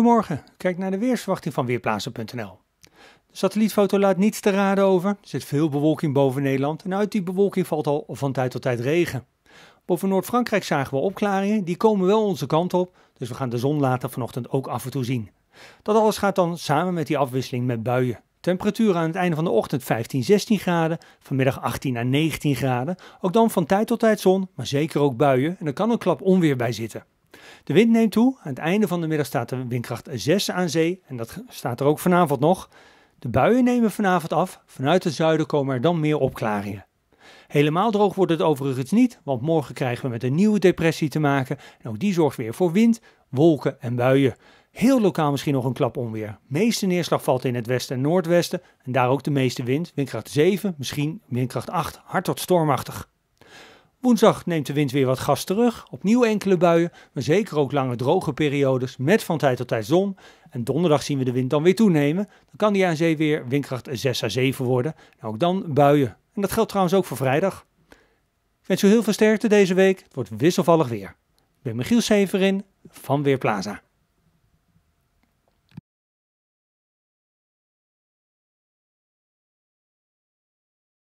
Goedemorgen, kijk naar de weersverwachting van Weerplaatsen.nl. De satellietfoto laat niets te raden over. Er zit veel bewolking boven Nederland en uit die bewolking valt al van tijd tot tijd regen. Boven Noord-Frankrijk zagen we opklaringen, die komen wel onze kant op, dus we gaan de zon later vanochtend ook af en toe zien. Dat alles gaat dan samen met die afwisseling met buien. Temperatuur aan het einde van de ochtend 15, 16 graden, vanmiddag 18 à 19 graden. Ook dan van tijd tot tijd zon, maar zeker ook buien en er kan een klap onweer bij zitten. De wind neemt toe. Aan het einde van de middag staat de windkracht 6 aan zee. En dat staat er ook vanavond nog. De buien nemen vanavond af. Vanuit het zuiden komen er dan meer opklaringen. Helemaal droog wordt het overigens niet, want morgen krijgen we met een nieuwe depressie te maken. En ook die zorgt weer voor wind, wolken en buien. Heel lokaal misschien nog een klap onweer. Meeste neerslag valt in het westen en noordwesten en daar ook de meeste wind. Windkracht 7, misschien windkracht 8, hard tot stormachtig. Woensdag neemt de wind weer wat gas terug. Opnieuw enkele buien, maar zeker ook lange droge periodes met van tijd tot tijd zon. En donderdag zien we de wind dan weer toenemen. Dan kan die aan zee weer windkracht 6 à 7 worden. En ook dan buien. En dat geldt trouwens ook voor vrijdag. Ik wens u heel veel sterkte deze week. Het wordt wisselvallig weer. Ik ben Michiel Severin van Weerplaza.